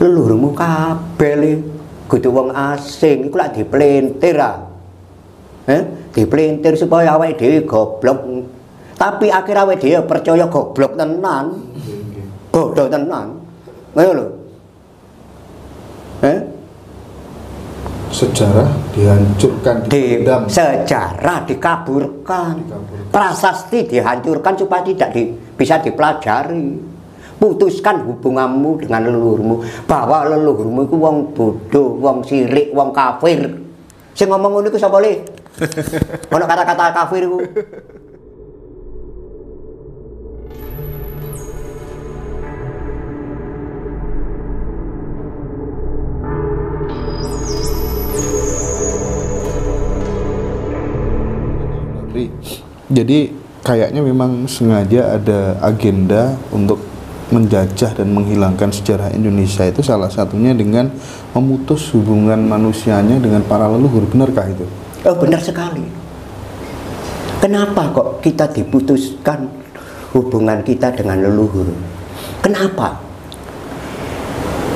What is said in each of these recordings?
leluhurmu kabeh le. Kudu wong asing iku lak diplentir ah. Eh diplentir supaya awake dhewe goblok. Tapi akhir awake dhewe percaya goblok tenan. Bodoh tenan. Ngono lho. Eh? Sejarah dihancurkan di sejarah dikaburkan. Dikaburkan. prasasti dihancurkan supaya tidak di- bisa dipelajari putuskan hubunganmu dengan leluhurmu. Bahwa leluhurmu itu wong bodoh wong sirik wong kafir. Sing ngomong ngono iku sapa le? Ono kata-kata kafir iku. Jadi kayaknya memang sengaja ada agenda untuk menjajah dan menghilangkan sejarah Indonesia itu salah satunya dengan memutus hubungan manusianya dengan para leluhur. Benarkah itu? oh benar sekali kenapa kok kita diputuskan hubungan kita dengan leluhur kenapa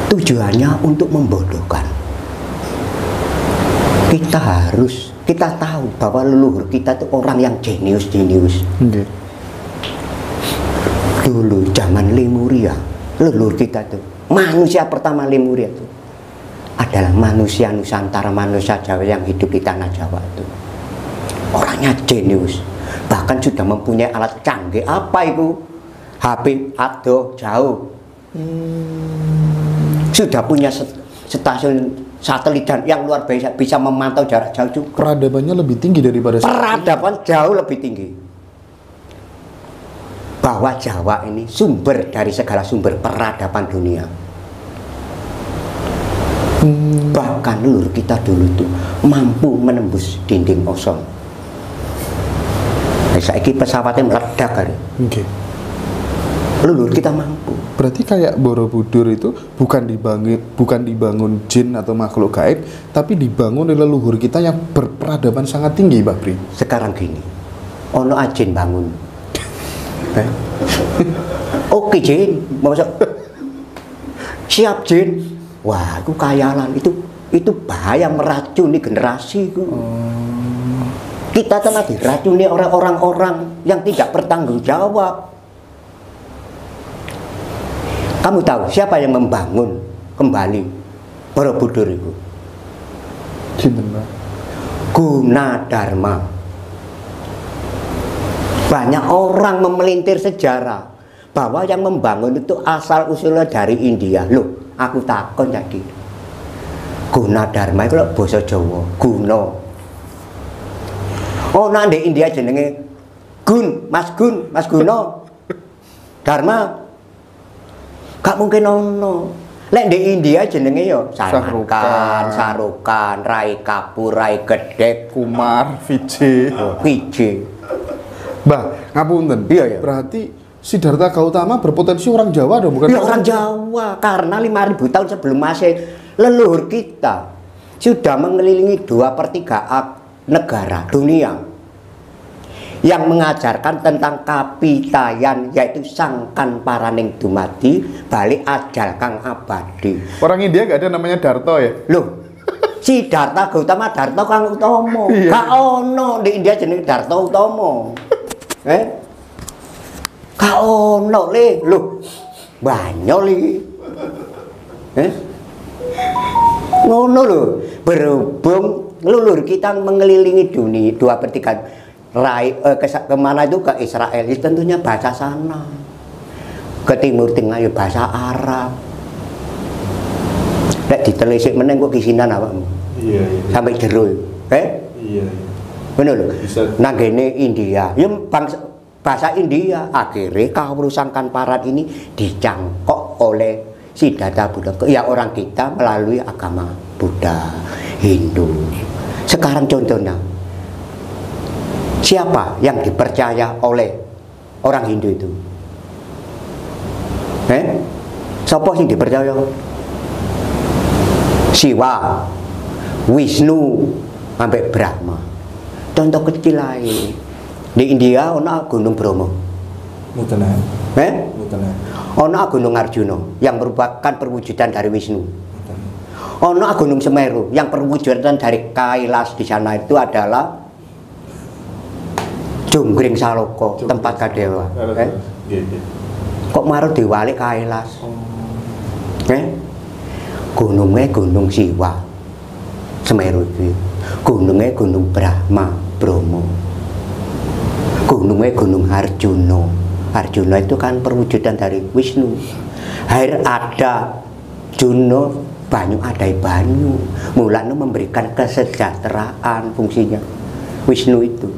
tujuannya untuk membodohkan kita harus kita tahu bahwa leluhur kita itu orang yang jenius jenius Oke. Dulu zaman Lemuria. Leluhur kita itu manusia pertama Lemuria itu adalah manusia Nusantara manusia Jawa yang hidup di tanah Jawa itu. Orangnya jenius. Bahkan sudah mempunyai alat canggih. Apa itu? HP ado jauh. Sudah punya stasiun satelit dan yang luar biasa bisa memantau jarak jauh juga. Peradabannya lebih tinggi daripada peradaban jauh lebih tinggi bahwa Jawa ini sumber dari segala sumber peradaban dunia. Bahkan leluhur kita dulu tuh mampu menembus dinding ozon Nah, saiki pesawatnya meledak kali Oke. leluhur kita mampu. Berarti kayak Borobudur itu bukan dibangun bukan dibangun jin atau makhluk gaib, tapi dibangun oleh leluhur kita yang berperadaban sangat tinggi, Mbak Pri. sekarang gini ono ajin bangun Eh? oke Jin masuk siap Jin. Wah itu kayalan itu itu bahaya meracuni generasi itu kita telah diracuni orang-orang orang yang tidak bertanggung jawab. Kamu tahu siapa yang membangun kembali Borobudur itu? Jinten, Mbak. Banyak orang memelintir sejarah bahwa yang membangun itu asal usulnya dari India. Loh, aku takon jadi. Gunadarma itu lho basa Jawa, guna. Oh, nah di India jenenge Gun, Mas Gun, Mas Guna. Dharma. Gak mungkin ono. Lek di India jenenge yo Salman Shahrukan. Khan, Sarukan, Rai Kapur, Rai Gedek, Kumar, Vijay. PJ. Mbak, ngapunten. Iya, iya. Berarti Siddhartha Gautama berpotensi orang Jawa dong, bukan Ya orang Jawa karena 5000 tahun sebelum Masehi leluhur kita sudah mengelilingi dua per tiga ak- negara dunia yang mengajarkan tentang kapitayan yaitu sangkan paraning dumadi balik ajal kang abadi Orang India gak ada namanya Darto ya? loh Siddhartha Gautama Darto kang utama Iya. gak ono di India jenenge Darto utama eh gak ono le loh banyak li eh ngono lho berhubung leluhur kita mengelilingi dunia dua per tiga rai eh, ke, ke mana itu ke Israel itu tentunya bahasa sana ke timur tengah ya bahasa Arab. Nek ditelisik meneng kok kisinan awakmu Iya, iya. sampai jero eh Iya. Lho. Bisa. nang kene India. Ya bangsa bahasa India. Akhirnya kaurusan parat ini dicangkok oleh Siddhartha Buddha. Ya orang kita melalui agama Buddha Hindu. Sekarang contohnya siapa yang dipercaya oleh orang Hindu itu? Eh? Siapa sih dipercaya? Siwa Wisnu sampai Brahma contoh kecil lain di India ono Gunung Bromo eh. Ono Gunung Arjuna yang merupakan perwujudan dari Wisnu. Ono Gunung Semeru yang perwujudan dari Kailas di sana itu adalah Junggring Saloko, Junggring tempat kadewa. Eh? Nggih, nggih. Kok maru diwalik Kailas? Oh. Eh? Gunungnya Gunung Siwa. Semeru itu. Gunungnya Gunung Brahma, Bromo. Gunungnya Gunung Arjuna. Arjuna itu kan perwujudan dari Wisnu. Air ada Juno, banyu ada banyu. Mulanya memberikan kesejahteraan fungsinya. Wisnu itu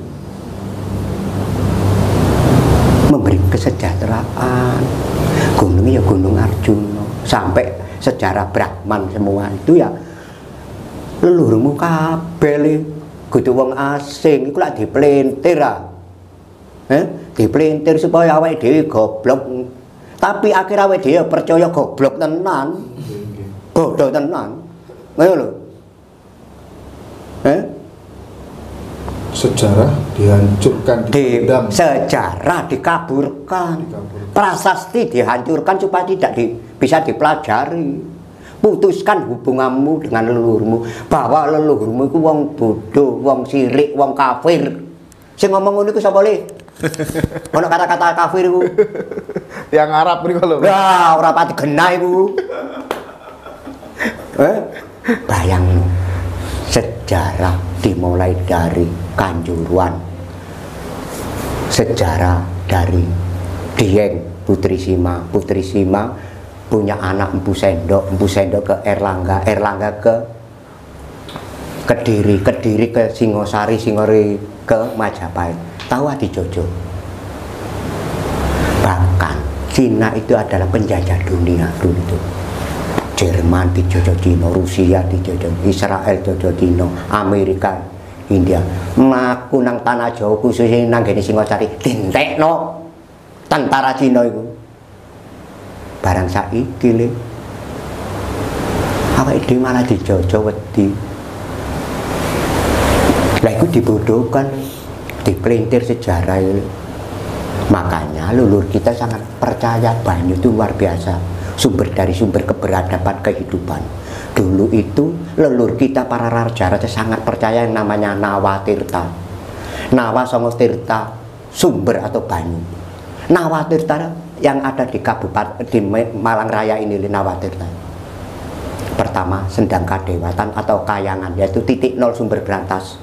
memberi kesejahteraan. Gunungnya ya Gunung Arjuna. Sampai sejarah Brahman semua itu ya leluhurmu kabeh kudu wong asing iku lak diplentir ah. Eh, diplentir supaya awake dhewe goblok. Tapi akhir awake dhewe percaya goblok tenan, bodoh tenan. Ngono lho. Eh, Sejarah dihancurkan, di sejarah dikaburkan. Dikaburkan. Prasasti dihancurkan supaya tidak di- bisa dipelajari. Putuskan hubunganmu dengan leluhurmu bahwa leluhurmu itu wong bodoh, wong sirik, wong kafir. Sing ngomong ngono iku sapa le? Ono kata-kata kafir iku. Yang Arab nih kalau. Wah, ora pati genah iku. Eh? Bayang sejarah dimulai dari Kanjuruan. Sejarah dari Dieng Putri Sima, Putri Sima punya anak Empu Sendok, Empu Sendok ke Erlangga, Erlangga ke Kediri, Kediri ke Singosari, Singori ke Majapahit. Tahu Adi Jojo? Bahkan Cina itu adalah penjajah dunia dulu itu. Jerman dijajah Cina, Rusia dijajah, Israel dijajah Cina, Amerika, India. Mlaku nang tanah Jawa khususnya nang gene Singosari dintekno tentara Cina itu. Barang saiki le. Awake dhewe malah dijajah wedi. Lah iku dibodohkan, dipelintir sejarah itu. Makanya leluhur kita sangat percaya banyu itu luar biasa. Sumber dari sumber keberadaban kehidupan. Dulu itu leluhur kita para raja-raja sangat percaya yang namanya Nawa Tirta. Nawa Songo Tirta, sumber atau banyu. Nawa Tirta yang ada di Kabupaten di Malang Raya ini Nawa Tirta. Pertama, Sendang Kadewatan atau Kayangan yaitu titik nol sumber berantas.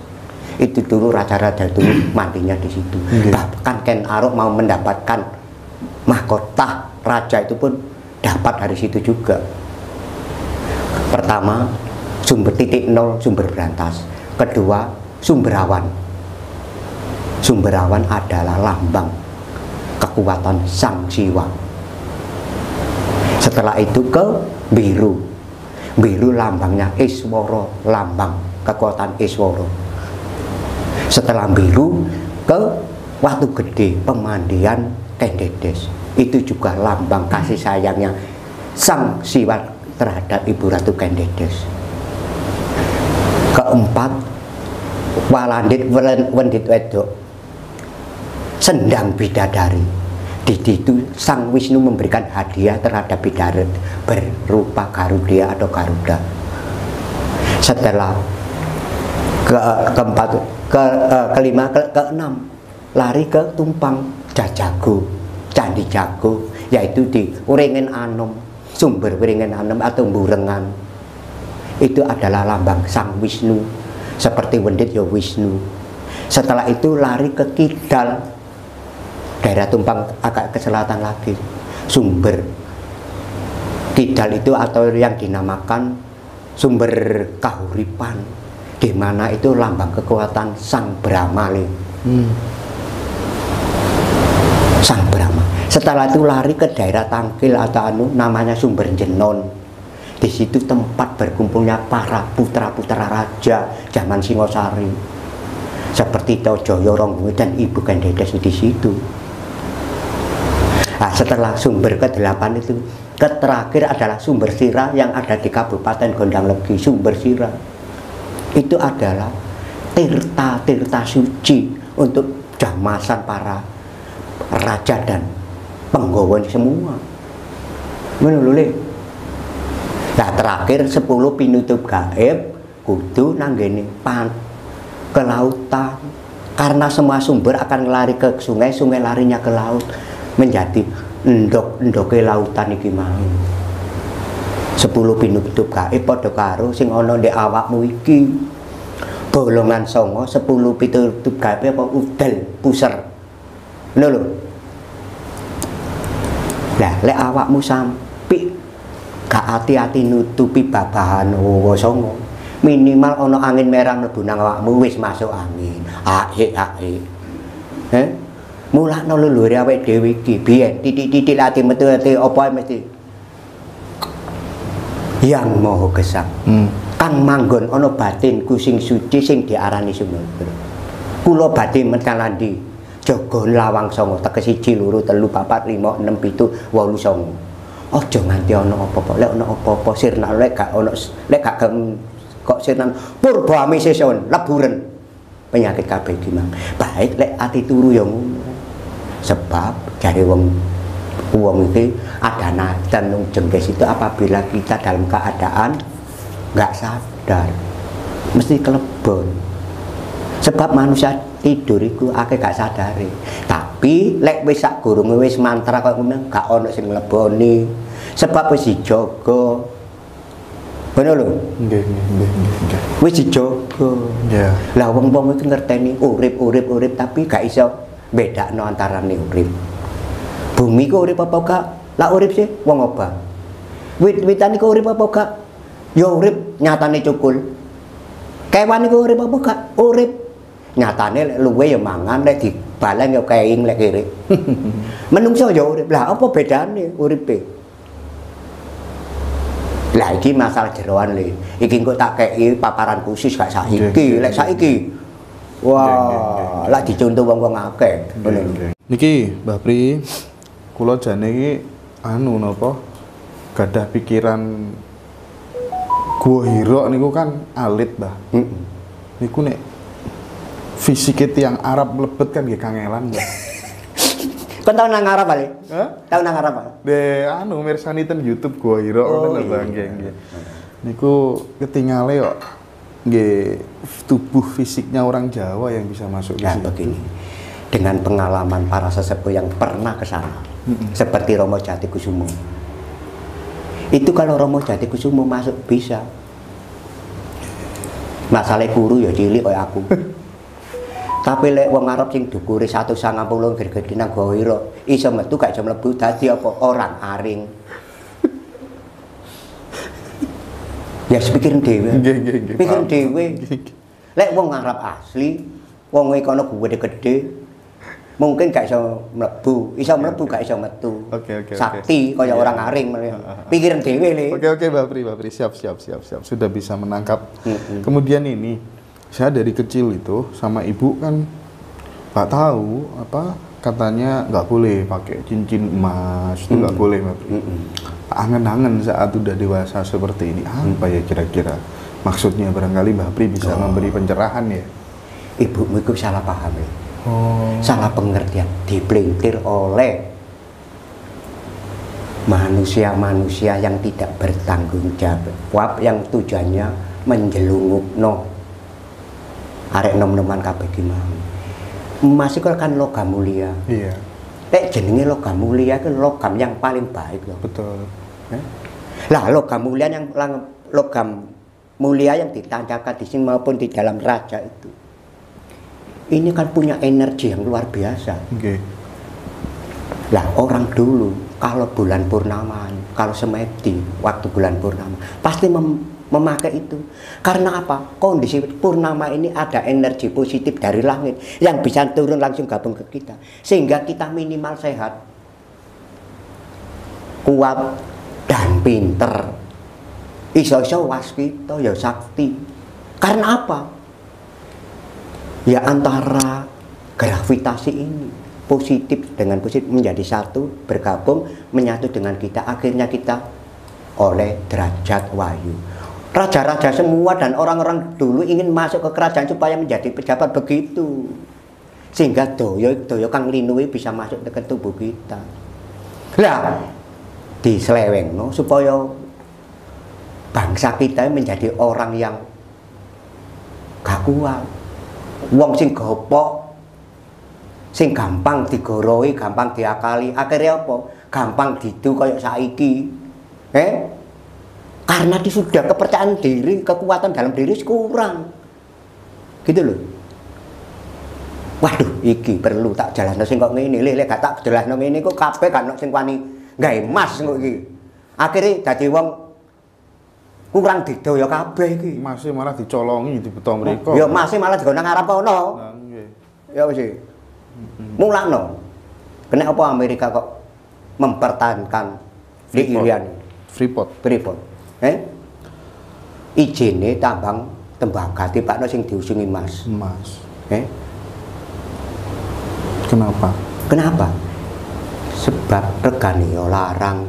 Itu dulu raja-raja dulu mandinya di situ. Bahkan Ken Arok mau mendapatkan mahkota raja itu pun dapat dari situ juga. Pertama, sumber titik nol sumber berantas. Kedua, sumber awan. Sumber awan adalah lambang kekuatan sang siwa. Setelah itu ke biru. Biru lambangnya Isworo, lambang kekuatan Isworo. Setelah biru ke Watu Gede, pemandian Kendedes. Itu juga lambang kasih sayangnya sang siwa terhadap Ibu Ratu Kendedes. Keempat, Walandit Wen- Wendit Wedok sendang bidadari. Di situ Sang Wisnu memberikan hadiah terhadap bidadari berupa Garudia atau Garuda. Setelah ke keempat ke eh, kelima ke keenam lari ke Tumpang Jajago Candi Jago yaitu di Uringen Anom sumber Uringen Anom atau Burengan itu adalah lambang Sang Wisnu seperti Wendit ya Wisnu setelah itu lari ke Kidal daerah Tumpang agak ke selatan lagi sumber Kidal itu atau yang dinamakan sumber kahuripan di mana itu lambang kekuatan Sang Brahma Le. Hmm. Sang Brahma. Setelah itu lari ke daerah Tangkil atau anu namanya Sumber Jenon. Di situ tempat berkumpulnya para putra-putra raja zaman Singosari. Seperti Tojoyo Ronggui dan Ibu Kendedes di situ. Nah, setelah sumber ke-8 itu, ke terakhir adalah sumber sirah yang ada di Kabupaten Gondang Legi, sumber sirah. Itu adalah tirta-tirta suci untuk jamasan para raja dan penggawa semua Le. Nah terakhir 10 pinutup gaib kudu nanggene pan ke lautan karena semua sumber akan lari ke sungai sungai larinya ke laut menjadi endok endoke lautan iki mau. 10 pinutup gaib padha karo sing ana ndek awakmu iki. Bolongan songo 10 pinutup gaib apa udel puser. Ngono lho. Lah lek awakmu sampai gak hati-hati nutupi babahan songo. Minimal ono angin merah mlebu nang awakmu wis masuk angin. Aik aik eh mulakno lelure awake dhewe iki. Biyen titik-titik ati metu ati apa mesti? Yang maha gesang. Hmm. kang manggon ana batinku sing suci sing diarani sumber kula badhe mekalandi jaga lawang songo tekes 1 loro telu papat lima enam pitu wolu songo. Aja nganti ana apa-apa. Lek ana apa-apa sirna lek gak ana lek gak gem- kok sirna purba amiseson leburen. Penyakit kabeh iki mang. Baik lek ati turu ya ngono sebab jare wong wong iki ada nadan nung jengkes itu apabila kita dalam keadaan nggak sadar mesti kelebon. Sebab manusia tidur itu akeh gak sadari. Tapi lek wis sak gurunge wis mantra kok ngono gak ono sing ngleboni. Sebab wis dijaga bener lho. Nggih, nggih, nggih, wis dijaga Ya. lah wong-wong itu ngerteni urip urip urip tapi gak iso bedakno antarane urip. Bumi ku urip apa gak? Lah urip sih wong apa wit-witan iku urip apa gak? Ya urip nyatane cukul. Kewan iku urip apa gak? Urip. Nyatane lek luwe ya mangan lek dibaleng ya keing lek kiri. Menungso ya urip. Lah apa bedane uripe? Lah iki masalah jeroan le. Iki engko tak kei paparan khusus gak saiki. Lek saiki wah lah dicontoh wong-wong akeh. Niki Mbah Pri, kula jane iki anu napa gadah pikiran Gua Hiro niku kan alit, Mbah. Heeh. Niku nek fisiknya tiang Arab mlebet kan nggih kangelan, Mbah. Kon tau nang Arab ale? Hah? Tau nang Arab ale? De anu mirsani ten YouTube Gua Hiro Oh, ngono lho, iya. Bang, nggih, nggih. Niku ketingale kok nggih tubuh fisiknya orang Jawa yang bisa masuk ke situ. begini. Dengan pengalaman para sesepuh yang pernah ke sana. Seperti Romo Jati Kusumo. Itu kalau Romo Jati Kusumo masuk bisa. Masalah kuru ya cilik kayak aku. Tapi lek wong Arab sing dukure 190 gede nang Goiro, iso metu gak iso mlebu dadi apa orang aring. Ya sepikir dhewe. Nggih, nggih, nggih, Pikir dhewe. Lek wong Arab asli, wong kono gede-gede, mungkin gak iso mlebu, iso mlebu gak iso metu. Oke, oke, oke. Sakti kaya Iya. orang aring Pikiran dhewe le. Oke oke Mbak Pri, Mbak Pri siap siap siap siap sudah bisa menangkap. Mm-mm. Kemudian ini saya dari kecil itu sama ibu kan nggak tahu apa katanya nggak boleh pakai cincin emas itu nggak boleh Mbak Pri. Mm-mm. Angen-angen saat udah dewasa seperti ini apa ya kira-kira maksudnya barangkali Mbak Pri bisa memberi pencerahan ya. Ibumu itu salah paham ya. Oh. Salah pengertian, dipelintir oleh manusia-manusia yang tidak bertanggung jawab yang tujuannya menjelungup no arek nom-noman kabeh ki mau. Emas iku kan logam mulia. Iya Lek jenenge logam mulia itu logam yang paling baik loh. betul. Lah logam mulia yang logam mulia yang ditanjakan di sini maupun di dalam raja itu. Ini kan punya energi yang luar biasa. Oke. Lah orang dulu kalau bulan purnama, kalau semedi waktu bulan purnama pasti mem- memakai itu. Karena apa? Kondisi purnama ini ada energi positif dari langit yang bisa turun langsung gabung ke kita sehingga kita minimal sehat, kuat dan pinter. Iso-iso waskita ya sakti. Karena apa? Ya antara gravitasi ini positif dengan positif menjadi satu bergabung menyatu dengan kita akhirnya kita oleh derajat wahyu raja-raja semua dan orang-orang dulu ingin masuk ke kerajaan supaya menjadi pejabat begitu sehingga doyo doyo kang linui bisa masuk ke tubuh kita Lah diselewengno supaya bangsa kita menjadi orang yang gak kuat. Wong sing gopok sing gampang digoroi, gampang diakali, akhirnya apa? Gampang didu kayak saiki. Eh? Karena dia sudah kepercayaan diri, kekuatan dalam diri kurang. Gitu loh. Waduh, iki perlu tak jalan sing kok ngene, lek gak tak jelasno ngene kok kabeh kan sing wani gawe emas kok iki. Akhire dadi wong kurang didaya kabeh iki. Masih malah dicolongi di beton mriko. Ya masih malah digono ngarep kono. Nah, nggih. Ya wis. Mulakno. Kena apa Amerika kok mempertahankan di. Irian Freeport. Freeport. Eh? Ijine tambang tembaga tipakno sing diusungi Mas. Emas. Eh? Kenapa? Kenapa? Sebab regane ya larang.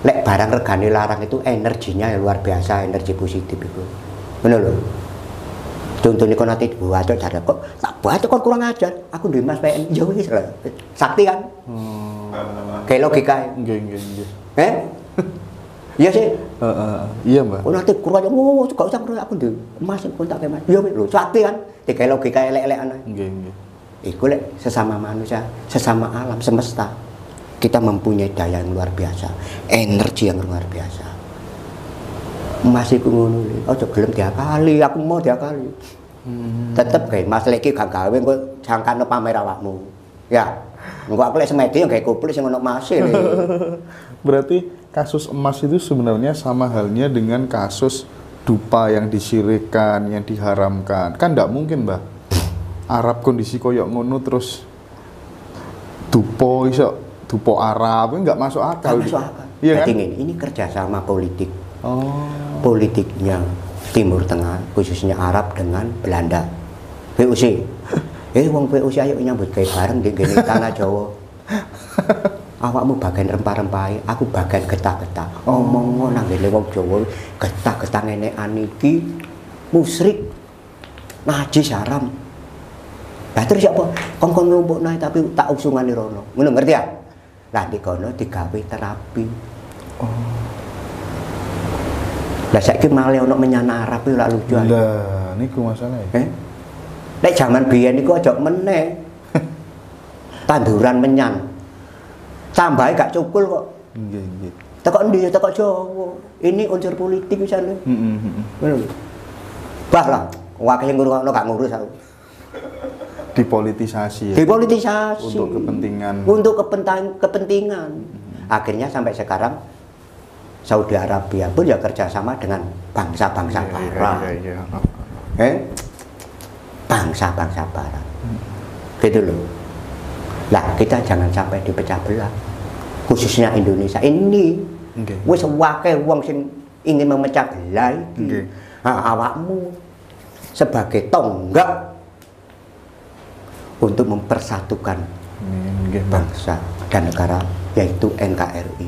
Lek barang regane larang itu energinya yang luar biasa, energi positif itu. Bener lho. Contohnya kau nanti buat cara kok tak buat kok kurang ajar. Aku di Mas PN ya wis lah. Sakti kan? Hmm. Kayak logika. Nggih. Eh? Iya sih. Iya, Mbak. Oh nanti kurang ajar. Oh, gak usah kurang aku di Mas kontak Mas. Ya wis lho, sakti kan? Kayak logika. Nggih, nggih. Iku lek sesama manusia, sesama alam semesta. Kita mempunyai daya yang luar biasa, energi yang luar biasa. Masih ku ngono lho, ojo gelem diakali, aku mau diakali. Tetep kayak Mas iki gak gawe engko jangkane pamer awakmu. Ya. Engko aku lek semedi yang gawe kuplik sing ono masih lho. Berarti kasus emas itu sebenarnya sama halnya dengan kasus dupa yang disirikan, yang diharamkan. Kan tidak mungkin, Mbah. Arab kondisi koyok ngono terus dupo iso dupo Arab nggak masuk akal. Masuk akal. Iya kan? Ini, ini kerjasama politik. Oh. politiknya Timur Tengah khususnya Arab dengan Belanda VOC eh wong VOC ayo nyambut kayak bareng di gini tanah Jawa awakmu bagian rempah-rempah aku bagian getah-getah omong nang ngene wong Jawa getah-getah ngene aniki musrik najis haram lah terus apa kon kon nglumpuk nae tapi tak usungane rono ngono ngerti ya lah di kono digawe terapi lah saiki malah ono menyana Arab lah lucu. Lah, niku masalah ya. Eh? Nek zaman biyen niku aja meneh. Tanduran menyan. Tambahe gak cukul kok. Nggih, nggih. Tekok endi ya tekok Jawa. Ini unsur politik misalnya. Heeh. Bah lah, wakil ngurungno gak ngurus aku. Dipolitisasi ya. Dipolitisasi. Untuk kepentingan. Untuk kepentingan kepentingan. Akhirnya sampai sekarang Saudi Arabia pun ya kerjasama dengan bangsa-bangsa Iya, barat. iya, iya. eh bangsa-bangsa barat gitu loh lah kita jangan sampai dipecah belah khususnya Indonesia ini Nggih. wis wakil wong sing ingin memecah belah iki Nggih. nah, awakmu sebagai tonggak untuk mempersatukan bangsa dan negara yaitu NKRI.